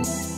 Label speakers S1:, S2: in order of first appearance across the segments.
S1: It's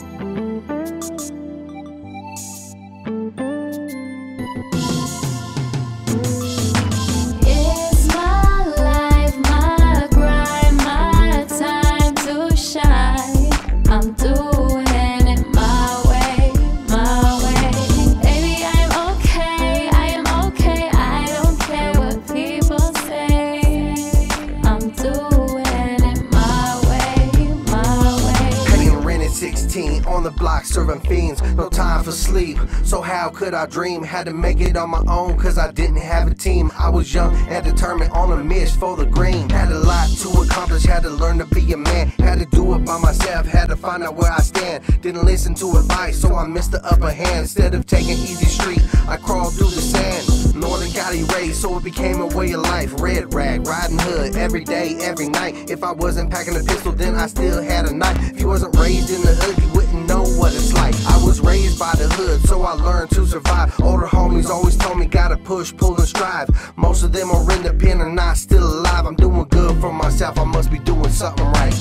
S2: serving fiends, no time for sleep. So how could I dream? Had to make it on my own, cause I didn't have a team. I was young and determined on a mission for the green. Had a lot to accomplish, had to learn to be a man. Had to do it by myself, had to find out where I stand. Didn't listen to advice, so I missed the upper hand. Instead of taking easy street, I crawled through the sand. Northern got erased, so it became a way of life. Red rag, riding hood, every day, every night. If I wasn't packing a pistol, then I still had a knife. If you wasn't raised in the hood, you wouldn't what it's like. I was raised by the hood, so I learned to survive. Older homies always told me gotta push, pull, and strive. Most of them are in the pen and not still alive. I'm doing good for myself, I must be doing something right.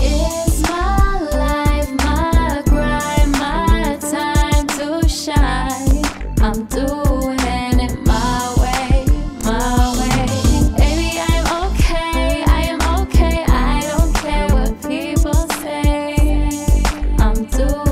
S1: It's my life, my grind, my time to shine. I'm doing it my way, my way. Baby, I'm okay, I am okay. I don't care what people say. I'm doing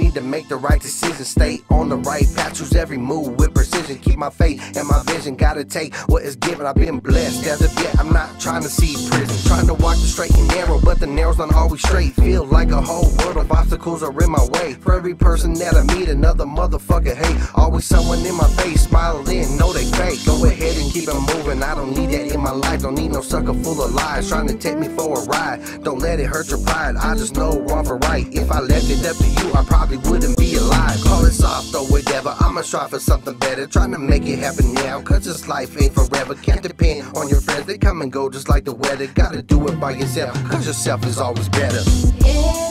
S2: need to make the right decision. Stay on the right path. Choose every move with precision. Keep my faith and my vision. Gotta take what is given. I've been blessed as of yet. I'm not trying to see prison. Trying to walk the straight and narrow, but the narrow's not always straight. Feel like a whole world of obstacles are in my way. For every person that I meet, another motherfucker hate. Always someone in my face, smiling, know they fake. Go ahead and keep it moving. I don't need that in my life. Don't need no sucker full of lies trying to take me for a ride. Don't let it hurt your pride. I just know wrong for right. If I left it up to you, I probably wouldn't be alive. Call it soft or whatever. I'ma strive for something better. Trying to make it happen now. Cause this life ain't forever. Can't depend on your friends. They come and go just like the weather. Gotta do it by yourself. Cause yourself is always better.
S1: It's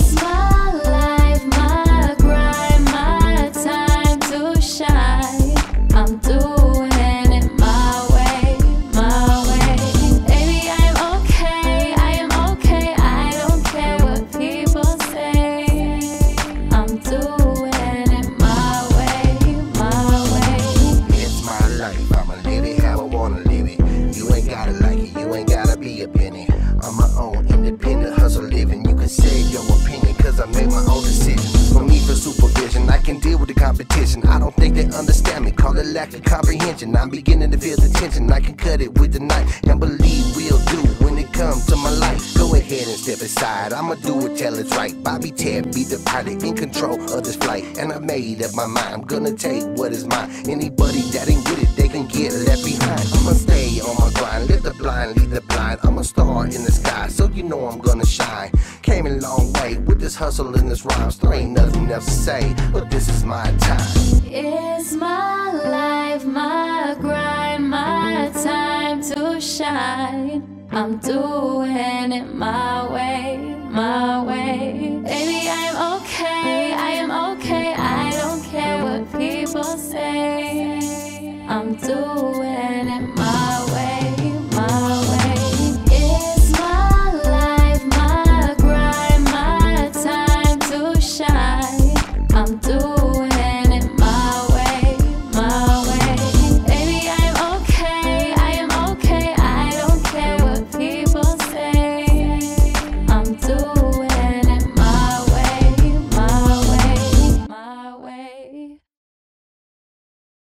S2: independent hustle living. You can say your opinion, cause I make my own decisions. No need for supervision, I can deal with the competition. I don't think they understand me, call it lack of comprehension. I'm beginning to feel the tension, I can cut it with the knife. And believe we'll do when it comes to my life. Go ahead and step aside, I'ma do it till it's right. Bobby Tek be the pilot in control of this flight. And I made up my mind, I'm gonna take what is mine. Anybody that ain't with it, they can get left behind. I'ma stay on my grind, live the blind, lead the blind. I'm a star in the sky, so you know I'm gonna shine. Came a long way with this hustle and this rhyme. There ain't nothing else to say, but this is my time.
S1: It's my life, my grind, my time to shine. I'm doing it my way, my way. Baby, I'm okay, I am okay. I don't care what people say. I'm doing